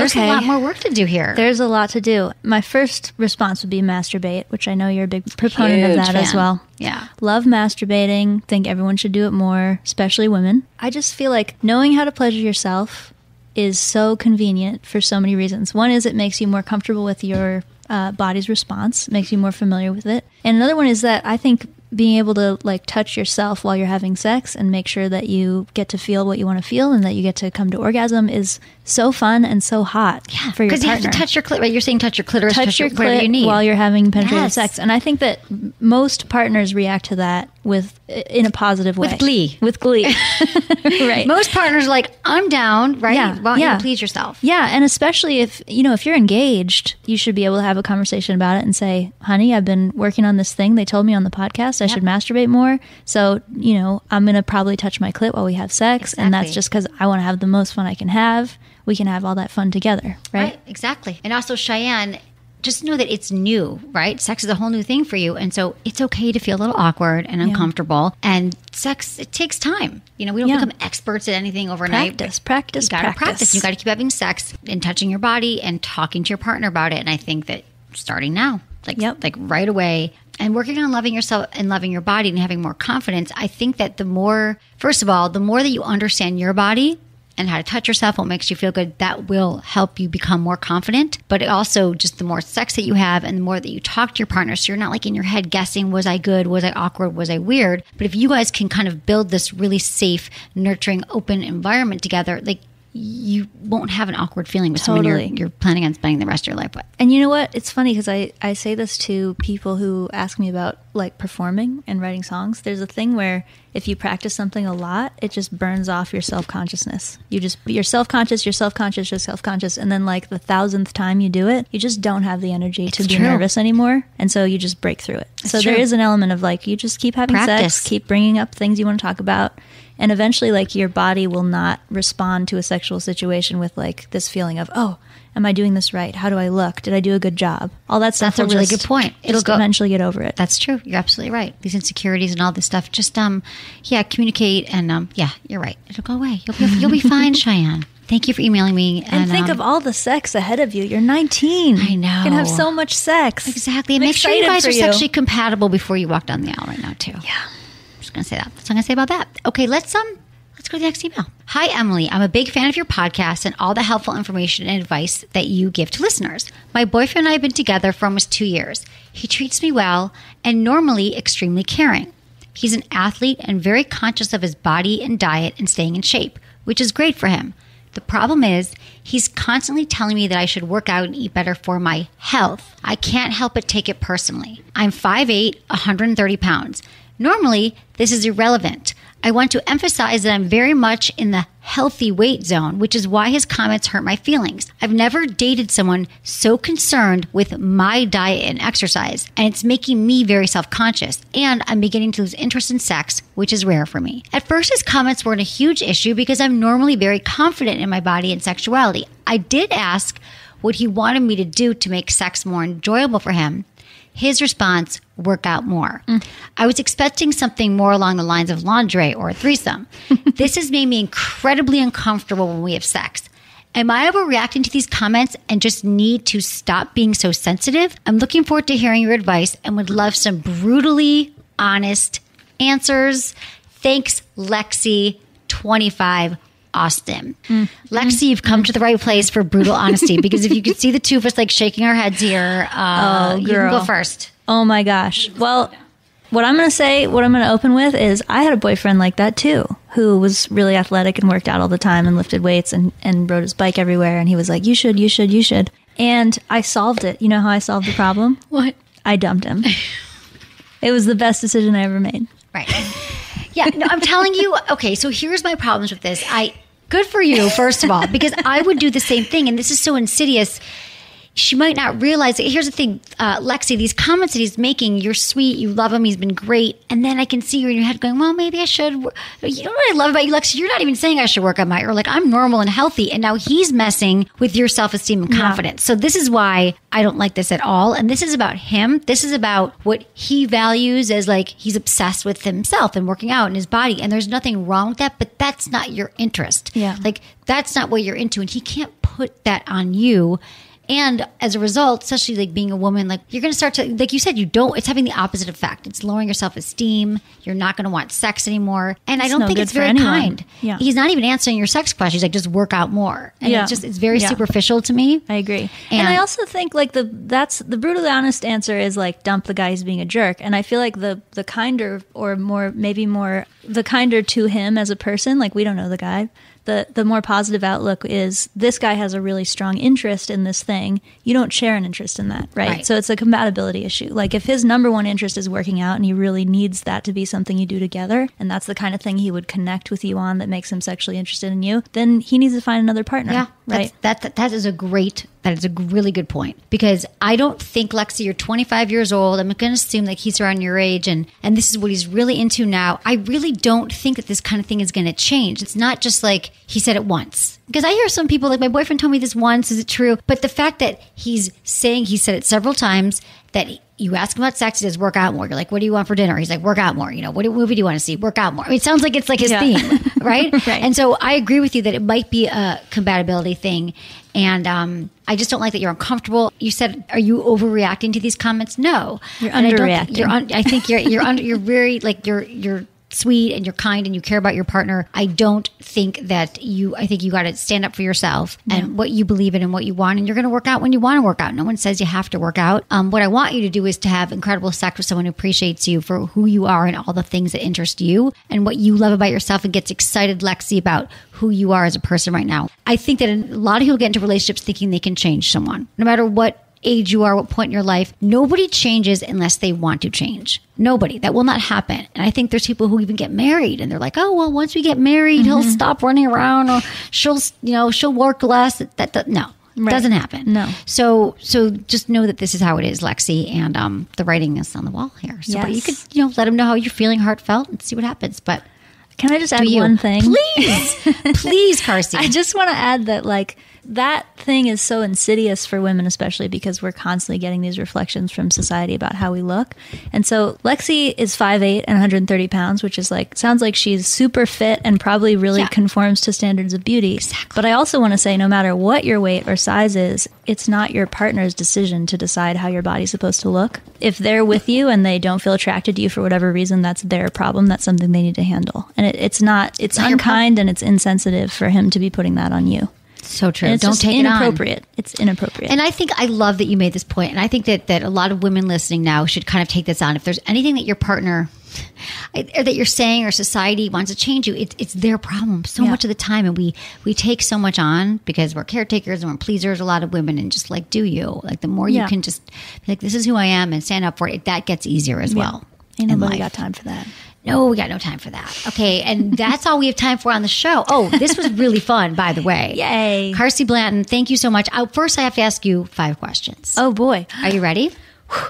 There's Okay. a lot more work to do here. There's a lot to do. My first response would be masturbate, which I know you're a big proponent Huge of that as well. Yeah. Love masturbating. Think everyone should do it more, especially women. I just feel like knowing how to pleasure yourself is so convenient for so many reasons. One is it makes you more comfortable with your uh, body's response, makes you more familiar with it. And another one is that I think being able to like touch yourself while you're having sex and make sure that you get to feel what you want to feel and that you get to come to orgasm is so fun and so hot Yeah, for your because you have to touch your clitoris. Right? You're saying touch your clitoris, touch your whatever clit you need. while you're having penetrative Yes. sex. And I think that most partners react to that with in a positive way. With glee. With glee. right. Most partners are like, I'm down, right? Yeah, yeah. you please yourself? yeah, and especially if you know if you're engaged, you should be able to have a conversation about it and say, "Honey, I've been working on this thing. They told me on the podcast I should masturbate more. So you know, I'm gonna probably touch my clit while we have sex, and that's just because I want to have the most fun I can have. We can have all that fun together, right? exactly. And also, Cheyenne, just know that it's new, right? Sex is a whole new thing for you. And so it's okay to feel a little awkward and uncomfortable. And sex, it takes time. You know, we don't Yeah. become experts at anything overnight. Practice, practice, You got to practice. practice. You got to keep having sex and touching your body and talking to your partner about it. And I think that starting now, like, Yep. like right away, and working on loving yourself and loving your body and having more confidence, I think that the more, first of all, the more that you understand your body and how to touch yourself, what makes you feel good, that will help you become more confident. But also, just the more sex that you have and the more that you talk to your partner, so you're not like in your head guessing, was I good? Was I awkward? Was I weird? But if you guys can kind of build this really safe, nurturing, open environment together, like you won't have an awkward feeling with someone you're, you're planning on spending the rest of your life with. And you know what? It's funny because I, I say this to people who ask me about like performing and writing songs. There's a thing where if you practice something a lot, it just burns off your self consciousness. You just you're self conscious, you're self conscious, you're self conscious, and then like the thousandth time you do it, you just don't have the energy to be nervous anymore, and so you just break through it. so true. there is an element of like you just keep having Practice. sex, keep bringing up things you want to talk about. And eventually, like your body will not respond to a sexual situation with like this feeling of, oh, am I doing this right? How do I look? Did I do a good job? All that stuff. That's a really just- good point. It'll go- eventually get over it. That's true. You're absolutely right. These insecurities and all this stuff, just um, yeah, communicate and um, yeah, you're right. It'll go away. You'll be you'll be fine, Cheyenne. Thank you for emailing me. and think um, of all the sex ahead of you. You're 19. I know. You can have so much sex. exactly. And I'm make sure you guys are you. sexually compatible before you walk down the aisle right now too. Yeah. Just gonna say that. That's what I'm gonna say about that. Okay, let's um let's go to the next email. Hi Emily, I'm a big fan of your podcast and all the helpful information and advice that you give to listeners. My boyfriend and I have been together for almost two years. He treats me well and normally extremely caring. He's an athlete and very conscious of his body and diet and staying in shape, which is great for him. The problem is, he's constantly telling me that I should work out and eat better for my health. I can't help but take it personally. I'm 5'8, 130 pounds. Normally, this is irrelevant. I want to emphasize that I'm very much in the healthy weight zone, which is why his comments hurt my feelings. I've never dated someone so concerned with my diet and exercise, and it's making me very self conscious. And I'm beginning to lose interest in sex, which is rare for me. At first, his comments weren't a huge issue because I'm normally very confident in my body and sexuality. I did ask what he wanted me to do to make sex more enjoyable for him. His response, work out more. I was expecting something more along the lines of lingerie or a threesome. this has made me incredibly uncomfortable when we have sex. Am I overreacting to these comments and just need to stop being so sensitive? I'm looking forward to hearing your advice and would love some brutally honest answers. Thanks, Lexi, 25 Austin. Lexi, you've come to the right place for brutal honesty because if you could see the two of us like shaking our heads here, uh, Oh, you can go first. Oh my gosh. Well, what I'm going to say, what I'm going to open with is I had a boyfriend like that too, who was really athletic and worked out all the time and lifted weights and, and rode his bike everywhere. And he was like, you should, you should, you should. And I solved it. You know how I solved the problem? What? I dumped him. it was the best decision I ever made. Right. Yeah, no, I'm telling you. Okay, so here's my problems with this. I good for you, first of all, because I would do the same thing, and this is so insidious. She might not realize it. Here's the thing, uh, Lexi, these comments that he's making, you're sweet, you love him, he's been great. And then I can see you in your head going, well, maybe I should. You know what I love about you, Lexi? You're not even saying I should work on my, or like I'm normal and healthy. And now he's messing with your self esteem and confidence. So this is why I don't like this at all. And this is about him. This is about what he values as like he's obsessed with himself and working out in his body. And there's nothing wrong with that, but that's not your interest. Yeah. Like that's not what you're into. And he can't put that on you. And as a result, especially like being a woman, like you're going to start to, like you said, you don't, it's having the opposite effect. It's lowering your self esteem. You're not going to want sex anymore. And I don't no think it's very anyone. kind. Yeah. He's not even answering your sex question. He's like, just work out more. And Yeah. it's just, it's very Yeah. superficial to me. I agree. And, And- I also think like the that's the brutally honest answer is like dump the guy who's being a jerk. And I feel like the the kinder or more maybe more the kinder to him as a person, like we don't know the guy. The the more positive outlook is this guy has a really strong interest in this thing. You don't share an interest in that, right? Right. So it's a compatibility issue. Like if his number one interest is working out and he really needs that to be something you do together, and that's the kind of thing he would connect with you on that makes him sexually interested in you, then he needs to find another partner. Yeah, Right. That's, that, that that is a great that is a really good point because I don't think Lexi, you're 25 years old. I'm going to assume that he's around your age, and and this is what he's really into now. I really don't think that this kind of thing is going to change. It's not just like he said it once because I hear some people like my boyfriend told me this once. Is it true? But the fact that he's saying he said it several times that. you ask him about sex, he says work out more. You're like, what do you want for dinner? He's like, work out more. You know, what movie do you want to see? Work out more. I mean, it sounds like it's like his Yeah. theme, right? Right. And so I agree with you that it might be a compatibility thing. And um, I just don't like that you're uncomfortable. You said, "Are you overreacting to these comments?" No, You're And I don't underreacting. think- You're un- I think you're you're under, you're very like you're you're sweet and you're kind and you care about your partner. I don't think that you. I think you got to stand up for yourself and what you believe in and what you want, and you're going to work out when you want to work out. No one says you have to work out. Um, what I want you to do is to have incredible sex with someone who appreciates you for who you are and all the things that interest you and what you love about yourself and gets excited, Lexi, about who you are as a person right now. I think that a lot of people get into relationships thinking they can change someone, no matter what age you are, what point in your life. Nobody changes unless they want to change. Nobody. That will not happen. And I think there's people who even get married and they're like, oh, well, once we get married, he'll stop running around or she'll, you know, she'll work less. That, that no. Right. Doesn't happen. No. So so just know that this is how it is, Lexi, and um, the writing is on the wall here. So but you could you know let him know how you're feeling, heartfelt, and see what happens. But Can I just add you one thing? please, please, Carsie? I just want to add that like that thing is so insidious for women especially because we're constantly getting these reflections from society about how we look. And so Lexi is 5'8 and 130 pounds, which is like sounds like she's super fit and probably really Yeah. conforms to standards of beauty. But I also want to say no matter what your weight or size is, it's not your partner's decision to decide how your body's supposed to look. If they're with you and they don't feel attracted to you for whatever reason, that's their problem. That's something they need to handle. And it, it's not it's not unkind and it's insensitive for him to be putting that on you. So true. And it's Don't take it on. inappropriate. It's inappropriate. And I think I love that you made this point, and I think that that a lot of women listening now should kind of take this on. If there's anything that your partner or that you're saying or society wants to change you, it's it's their problem so Yeah. much of the time, and we we take so much on because we're caretakers and we're pleasers. A lot of women, and just like do you like the more you can just be like this is who I am and stand up for it, that gets easier as well. Ain't in nobody life. got time for that. No, we got no time for that. Okay, and that's all we have time for on the show. Oh, this was really fun, by the way. Yay. Carsie Blanton, thank you so much. Uh, first, I have to ask you five questions. Oh boy. Are you ready?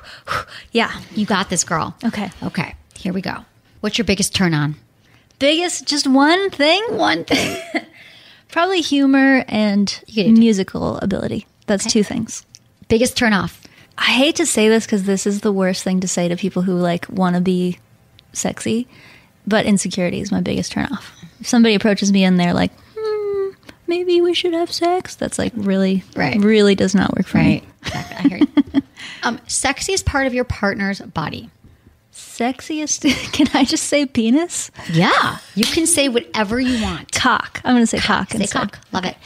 Yeah. You got this, girl. Okay. Okay, here we go. What's your biggest turn on? Biggest just one thing? One thing. Probably humor and musical ability. That's two things. biggest turn off. I hate to say this because this is the worst thing to say to people who like want to be sexy, but insecurity is my biggest turnoff. If somebody approaches me and they're like, hmm, maybe we should have sex, that's like really, Right. really does not work for Right. me. Exactly. I hear you. um, sexiest part of your partner's body. Sexiest? Can I just say penis? Yeah, you can say whatever you want. Cock. I'm going to say cock Say cock. Love it.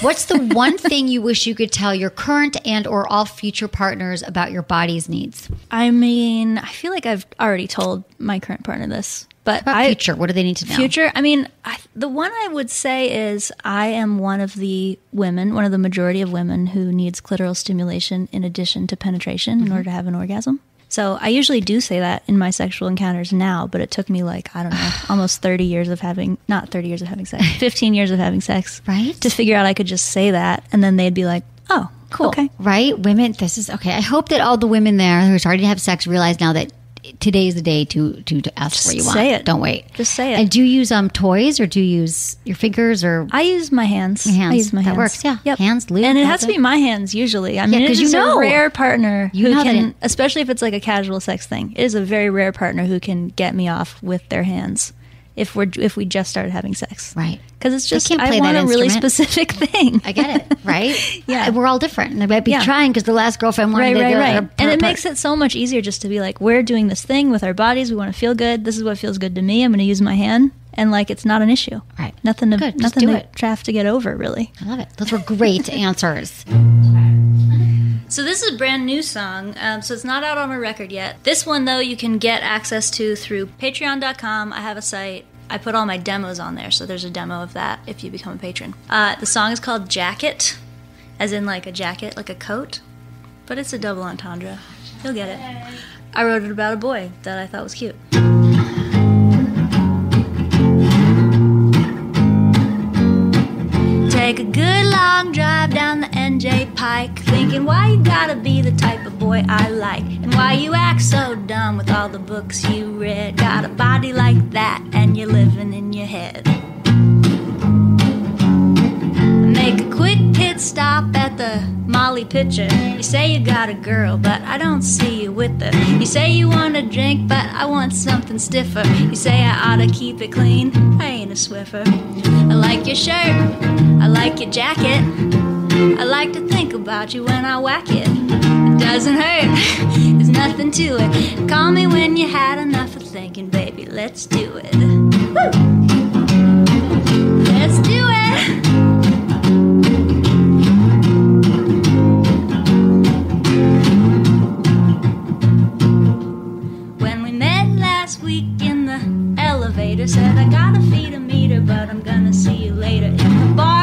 What's the one thing you wish you could tell your current and or all future partners about your body's needs? I mean, I feel like I've already told my current partner this, but I, future, what do they need to know? Future. I mean, I, the one I would say is I am one of the women, one of the majority of women who needs clitoral stimulation in addition to penetration in mm-hmm. order to have an orgasm. So I usually do say that in my sexual encounters now, but it took me like, I don't know, almost 30 years of having, not 30 years of having sex, 15 years of having sex. Right. To figure out I could just say that. And then they'd be like, Oh, Cool. Okay. Right? Women, this is okay. I hope that all the women there who are starting to have sex realize now that today is the day to to, to ask for what you want. say it. Don't wait. Just say it. And do you use um toys or do you use your fingers or I use my hands. Your hands. I use my That hands. works, yeah. Yep. Hands, lube, and it has to be my hands usually. I mean, 'cause it you know. a rare partner You who can, it- especially if it's like a casual sex thing. It is a very rare partner who can get me off with their hands. If we're if we just started having sex, right? Because it's just can't I want that a really specific thing. I get it, right? Yeah. we're all different, and I might be Yeah. trying because the last girlfriend wanted Right, to right, right. her- And her it part. makes it so much easier just to be like, we're doing this thing with our bodies. We want to feel good. This is what feels good to me. I'm going to use my hand, and like it's not an issue. Right. Nothing to Good, nothing to it. have to get over, really. I love it. Those were great answers. So this is a brand new song, um, so it's not out on a record yet. This one though, you can get access to through Patreon.com. I have a site. I put all my demos on there, so there's a demo of that if you become a patron. Uh, the song is called Jacket, as in like a jacket, like a coat, but it's a double entendre. You'll get it. I wrote it about a boy that I thought was cute. Take a good long drive down the NJ Pike, thinking why you gotta be the type of boy I like, and why you act so dumb with all the books you read. Got a body like that, and you're living in your head. Make a quick pit stop at the Molly Pitcher. You say you got a girl, but I don't see you with her. You say you want a drink, but I want something stiffer. You say I ought to keep it clean. I ain't a Swiffer. I like your shirt. I like your jacket. I like to think about you when I whack it. It doesn't hurt. There's nothing to it. Call me when you had enough of thinking, baby. Let's do it. Woo! Let's do it. When we met last week in the elevator, said I gotta feed a meter, but I'm gonna see you later. In the bar,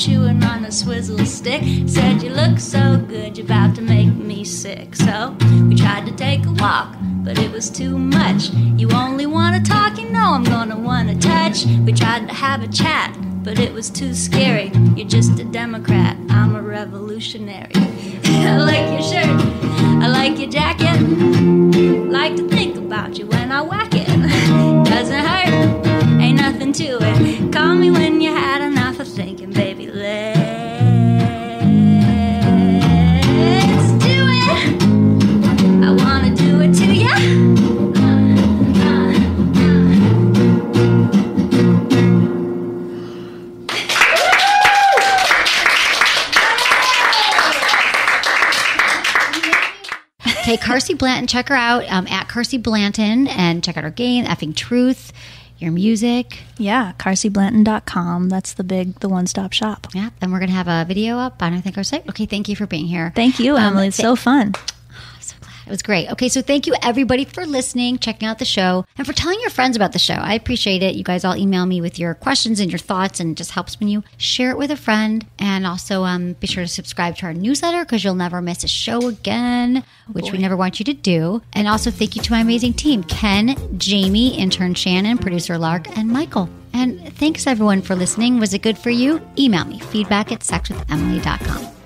chewing on a swizzle stick. Said you look so good, you're about to make me sick. So we tried to take a walk, but it was too much. You only wanna talk, you know I'm gonna wanna touch. We tried to have a chat, but it was too scary. You're just a Democrat, I'm a revolutionary. I like your shirt, I like your jacket. Like to think about you when I whack it. Doesn't hurt, ain't nothing to it. Call me when you had enough of thinking, baby. Let's do it. I wanna do it to ya. Okay, Carsie Blanton, check her out um, at Carsie Blanton and check out her game, Effing Truth, your music. Yeah, CarsieBlanton.com. That's the big, the one stop shop. Yeah, and we're going to have a video up on I think our site. Okay, thank you for being here. Thank you, Um, Emily. It's so fun. It was great. Okay, so thank you everybody for listening, checking out the show, and for telling your friends about the show. I appreciate it. You guys all email me with your questions and your thoughts, and it just helps when you share it with a friend. And also, um, be sure to subscribe to our newsletter because you'll never miss a show again, which we never want you to do. And also, thank you to my amazing team Ken, Jamie, intern Shannon, producer Lark, and Michael. And thanks everyone for listening. Was it good for you? Email me feedback at sexwithemily.com.